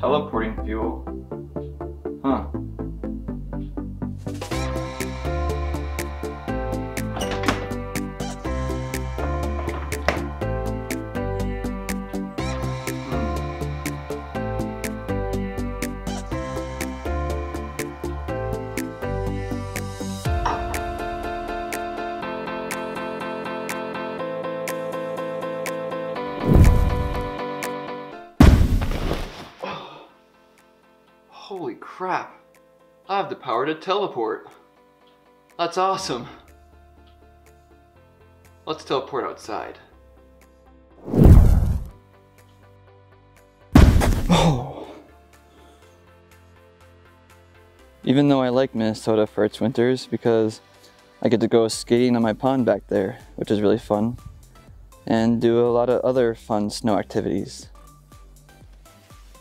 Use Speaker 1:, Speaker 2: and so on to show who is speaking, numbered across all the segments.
Speaker 1: Teleporting fuel. I have the power to teleport. That's awesome. Let's teleport outside. Oh. Even though I like Minnesota for its winters because I get to go skating on my pond back there, which is really fun, and do a lot of other fun snow activities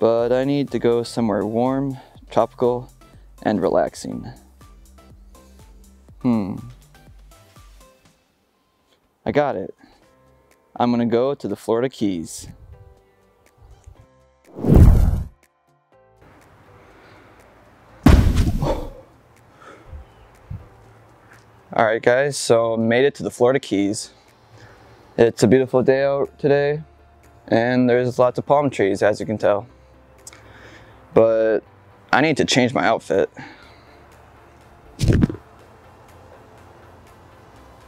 Speaker 1: but I need to go somewhere warm, tropical, and relaxing. Hmm. I got it. I'm gonna go to the Florida Keys. Alright guys, so made it to the Florida Keys. It's a beautiful day out today, and there's lots of palm trees as you can tell but I need to change my outfit.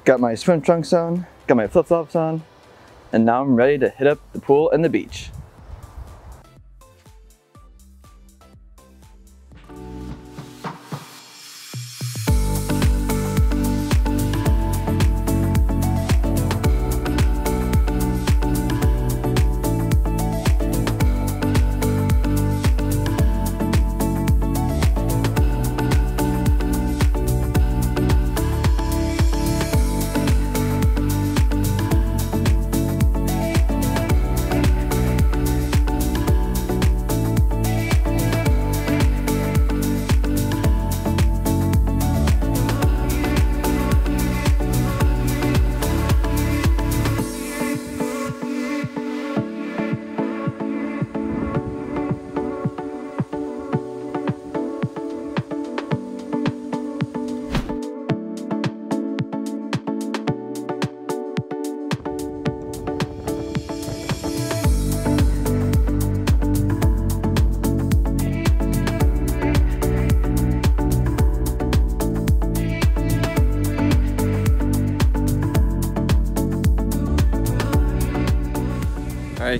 Speaker 1: Got my swim trunks on, got my flip flops on, and now I'm ready to hit up the pool and the beach.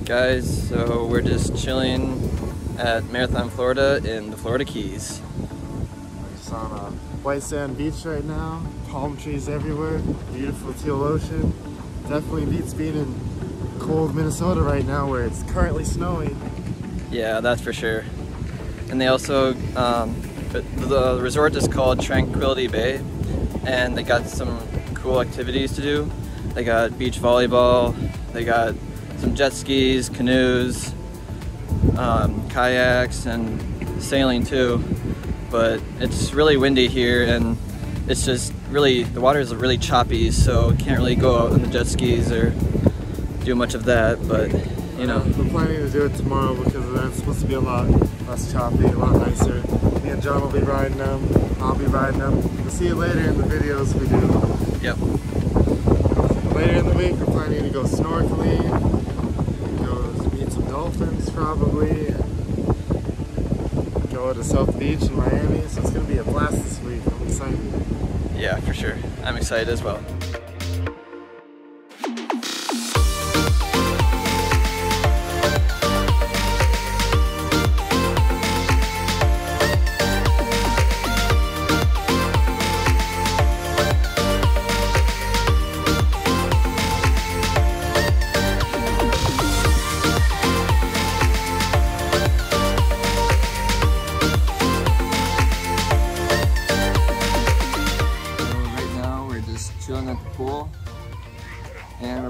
Speaker 1: Alright guys, so we're just chilling at Marathon, Florida in the Florida Keys.
Speaker 2: We're just on a white sand beach right now, palm trees everywhere, beautiful teal ocean. Definitely beats being in cold Minnesota right now where it's currently snowing.
Speaker 1: Yeah, that's for sure. And they also, um, the resort is called Tranquility Bay and they got some cool activities to do. They got beach volleyball, they got some jet skis, canoes, um, kayaks, and sailing too. But it's really windy here and it's just really, the water is really choppy, so can't really go out on the jet skis or do much of that, but you know.
Speaker 2: We're planning to do it tomorrow because it's supposed to be a lot less choppy, a lot nicer. Me and John will be riding them, I'll be riding them. We'll see you later in the videos we do.
Speaker 1: Yep.
Speaker 2: Later in the week we're planning to go snorkeling, dolphins probably. Go to South Beach in Miami. So it's going to be a blast this week. I'm excited.
Speaker 1: Yeah, for sure. I'm excited as well.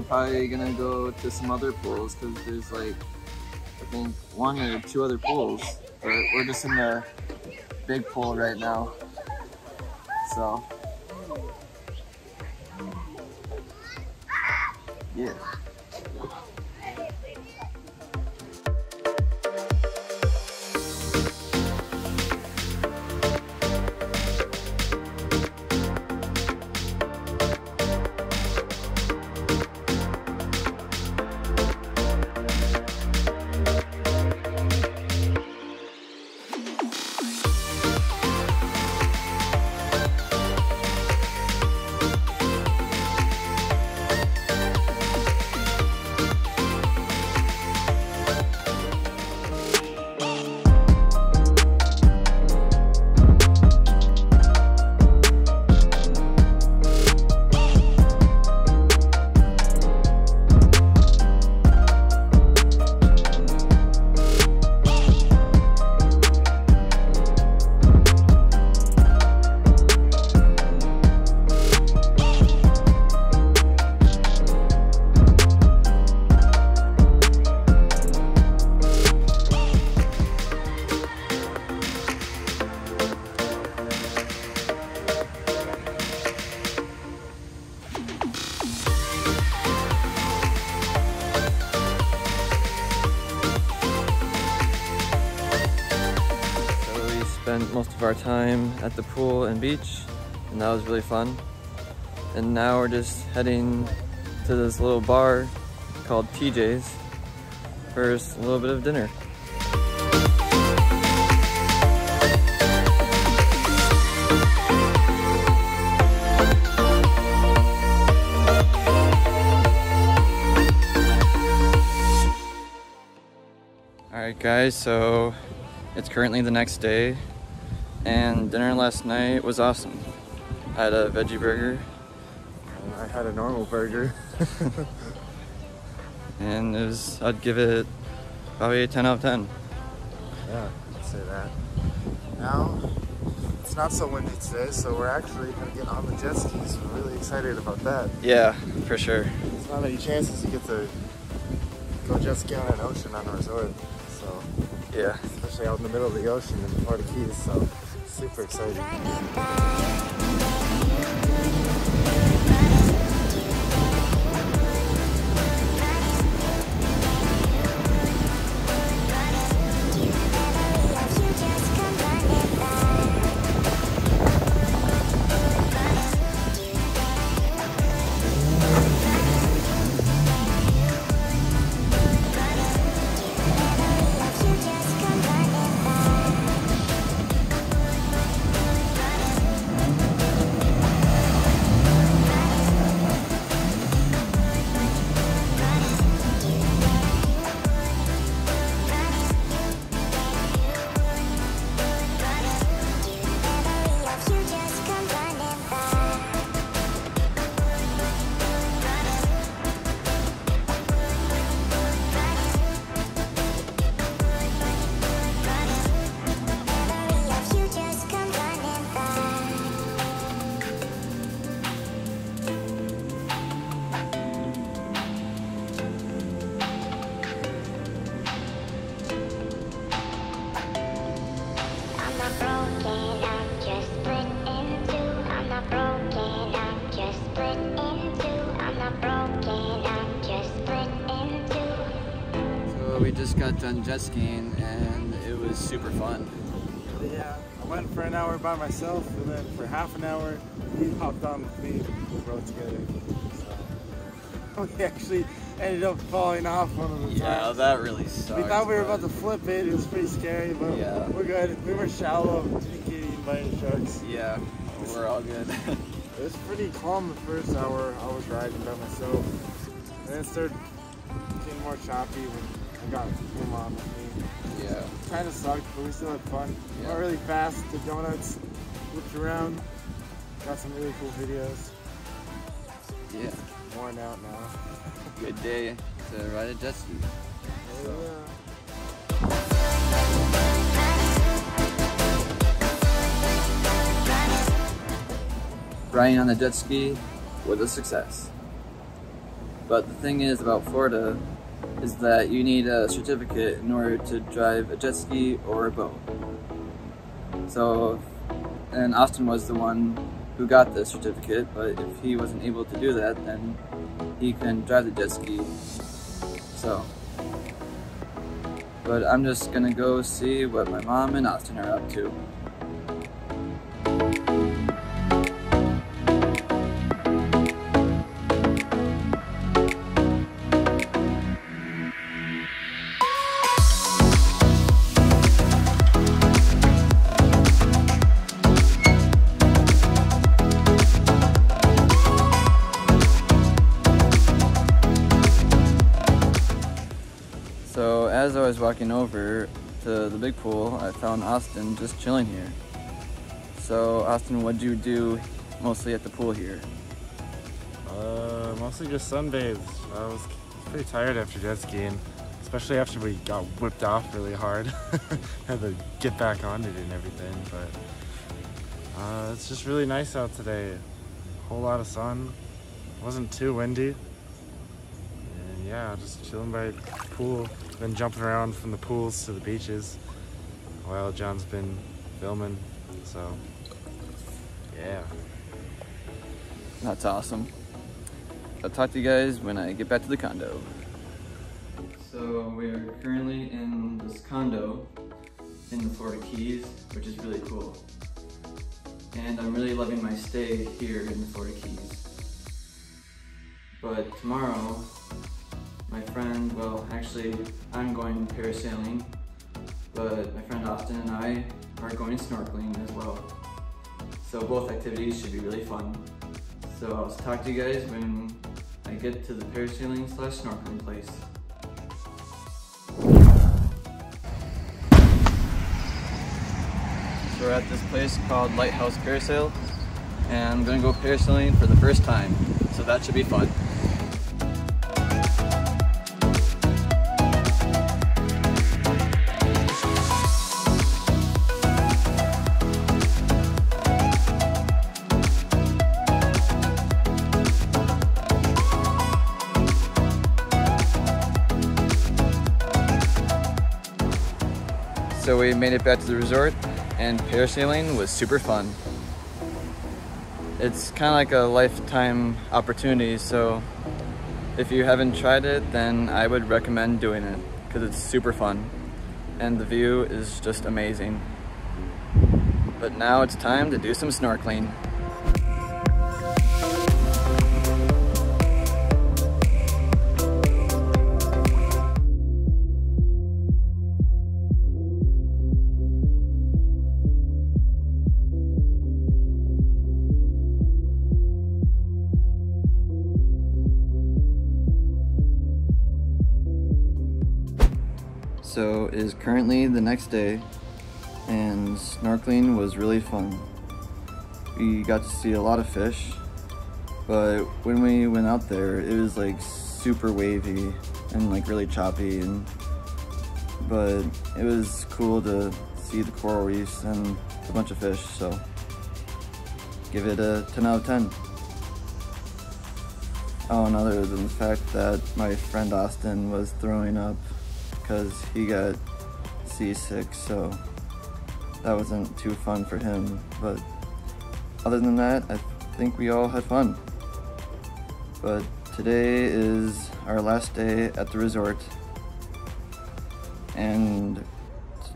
Speaker 1: Probably gonna go to some other pools because there's like I think one or two other pools. But we're just in the big pool right now. So. Yeah at the pool and beach, and that was really fun. And now we're just heading to this little bar called TJ's for a little bit of dinner. Alright guys, so it's currently the next day and dinner last night was awesome. I had a veggie burger.
Speaker 2: I had a normal burger.
Speaker 1: and it was, I'd give it probably a 10 out of 10.
Speaker 2: Yeah, I'd say that. Now, it's not so windy today, so we're actually going to get on the jet skis. We're really excited about that.
Speaker 1: Yeah, for sure.
Speaker 2: There's not many chances you get to go jet ski on an ocean on a resort. So
Speaker 1: yeah,
Speaker 2: especially out in the middle of the ocean in the Florida Keys. So super exciting.
Speaker 1: Jet skiing and it was super fun.
Speaker 2: Yeah, I went for an hour by myself and then for half an hour he hopped on with me. We rode together. So we actually ended up falling off one of the
Speaker 1: Yeah,
Speaker 2: times.
Speaker 1: that really sucked.
Speaker 2: We thought we were about to flip it. It was pretty scary, but
Speaker 1: Yeah.
Speaker 2: we're good. We were shallow. Didn't get eaten by any sharks.
Speaker 1: Yeah, we're all good.
Speaker 2: It was pretty calm the first hour. I was riding by myself. And then it started getting more choppy when I got him on with me.
Speaker 1: yeah.
Speaker 2: Kind of sucked, but we still had fun.
Speaker 1: Yeah.
Speaker 2: Went really fast. The donuts looked around. Got some really cool videos.
Speaker 1: Yeah.
Speaker 2: Worn out now.
Speaker 1: Good day to ride a jet ski.
Speaker 2: Oh, yeah.
Speaker 1: riding on the jet ski was a success. But the thing is about Florida is that you need a certificate in order to drive a jet ski or a boat. So, and Austin was the one who got the certificate, but if he wasn't able to do that, then he can drive the jet ski. So, but I'm just gonna go see what my mom and Austin are up to. I was walking over to the big pool, I found Austin just chilling here. So Austin, what'd you do mostly at the pool here?
Speaker 2: Uh, mostly just sunbathes. I was pretty tired after jet skiing, especially after we got whipped off really hard. Had to get back on it and everything, but uh, it's just really nice out today. Whole lot of sun. Wasn't too windy. And yeah, just chilling by the pool. Been jumping around from the pools to the beaches while John's been filming. So yeah.
Speaker 1: That's awesome. I'll talk to you guys when I get back to the condo. So we are currently in this condo in the Florida Keys, which is really cool. And I'm really loving my stay here in the Florida Keys. But tomorrow, my friend, well actually I'm going parasailing, but my friend Austin and I are going snorkeling as well. So both activities should be really fun. So I'll talk to you guys when I get to the parasailing slash snorkeling place. So we're at this place called Lighthouse Parasail and I'm gonna go parasailing for the first time. So that should be fun. Made it back to the resort and parasailing was super fun. It's kind of like a lifetime opportunity, so if you haven't tried it, then I would recommend doing it because it's super fun and the view is just amazing. But now it's time to do some snorkeling. So it is currently the next day and snorkeling was really fun. We got to see a lot of fish, but when we went out there, it was like super wavy and like really choppy and but it was cool to see the coral reefs and a bunch of fish, so give it a 10 out of 10. Oh, and other than the fact that my friend Austin was throwing up because he got seasick, so that wasn't too fun for him. But other than that, I think we all had fun. But today is our last day at the resort. And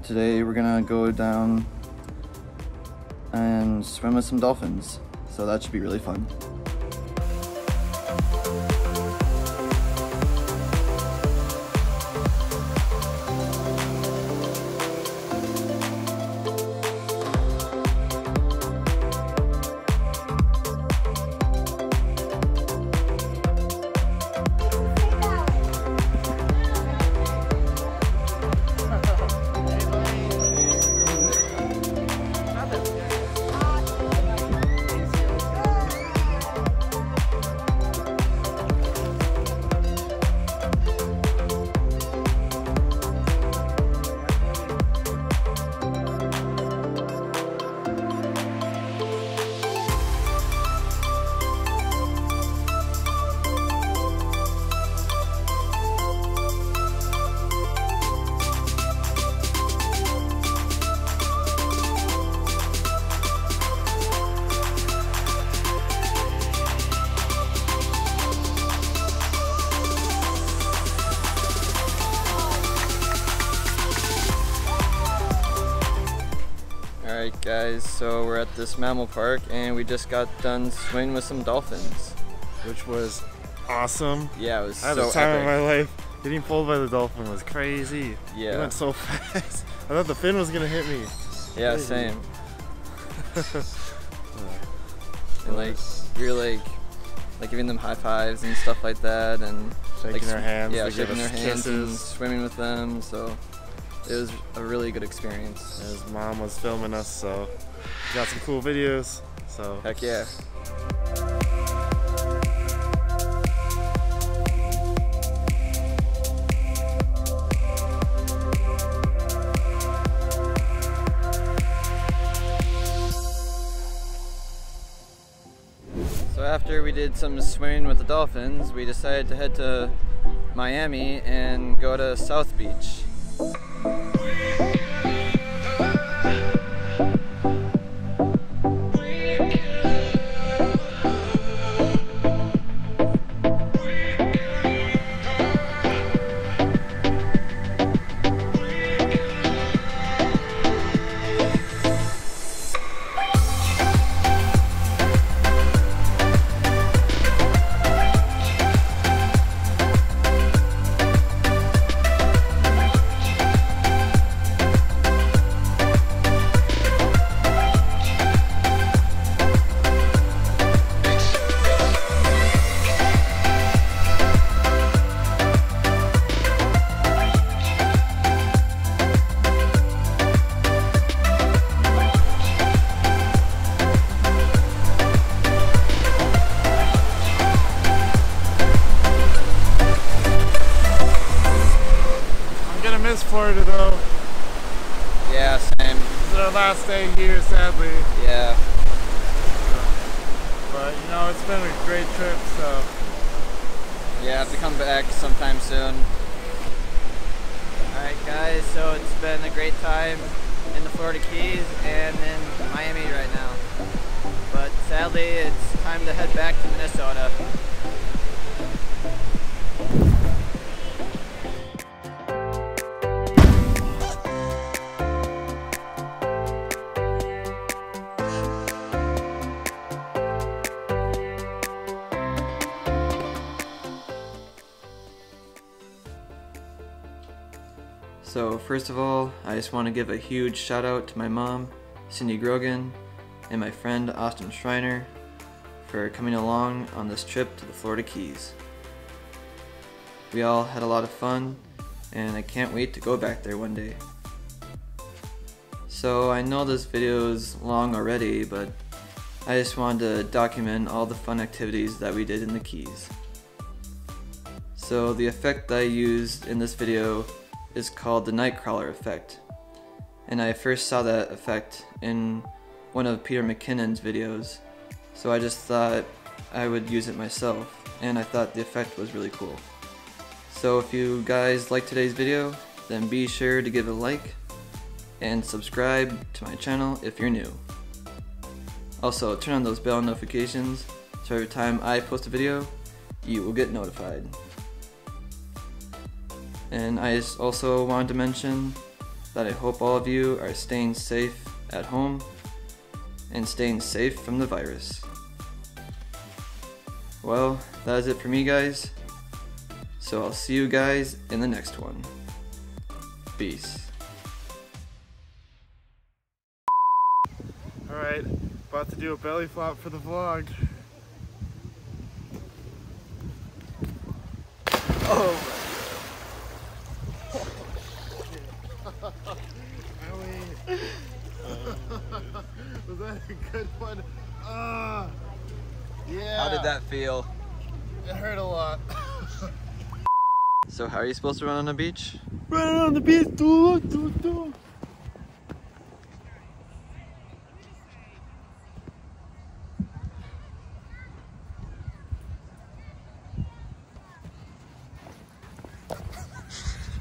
Speaker 1: today we're gonna go down and swim with some dolphins. So that should be really fun. Alright guys, so we're at this mammal park and we just got done swimming with some dolphins.
Speaker 2: Which was awesome.
Speaker 1: Yeah, it was
Speaker 2: I had
Speaker 1: so
Speaker 2: the time
Speaker 1: epic.
Speaker 2: of my life. Getting pulled by the dolphin was crazy.
Speaker 1: Yeah.
Speaker 2: It went so fast. I thought the fin was gonna hit me.
Speaker 1: Yeah,
Speaker 2: crazy.
Speaker 1: same. And like we were like like giving them high fives and stuff like that and
Speaker 2: Shaking
Speaker 1: like,
Speaker 2: their hands
Speaker 1: Yeah, shaking their hands and swimming with them. So it was a really good experience.
Speaker 2: His mom was filming us, so we got some cool videos. So
Speaker 1: Heck yeah. So after we did some swimming with the dolphins, we decided to head to Miami and go to South Beach. miss Florida though. Yeah, same.
Speaker 2: It's our last day here, sadly.
Speaker 1: Yeah.
Speaker 2: But you know, it's been a great trip, so.
Speaker 1: Yeah, I have to come back sometime soon. Alright guys, so it's been a great time in the Florida Keys and in Miami right now. But sadly, it's time to head back to Minnesota. First of all, I just want to give a huge shout out to my mom, Cindy Grogan, and my friend Austin Schreiner for coming along on this trip to the Florida Keys. We all had a lot of fun, and I can't wait to go back there one day. So I know this video is long already, but I just wanted to document all the fun activities that we did in the Keys. So the effect I used in this video is called the Nightcrawler effect. And I first saw that effect in one of Peter McKinnon's videos, so I just thought I would use it myself, and I thought the effect was really cool. So if you guys like today's video, then be sure to give it a like, and subscribe to my channel if you're new. Also, turn on those bell notifications, so every time I post a video, you will get notified. And I also wanted to mention that I hope all of you are staying safe at home and staying safe from the virus. Well, that is it for me guys. So I'll see you guys in the next one. Peace.
Speaker 2: Alright, about to do a belly flop for the vlog. Oh Was that a good one? Uh, yeah.
Speaker 1: How did that feel?
Speaker 2: It hurt a lot.
Speaker 1: so how are you supposed to run on the beach?
Speaker 2: Run on the beach, do, do, do.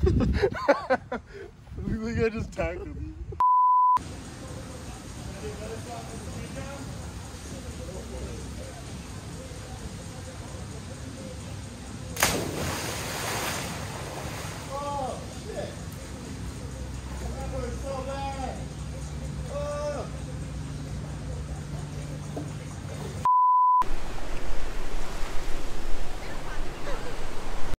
Speaker 2: Look, I just tackled you.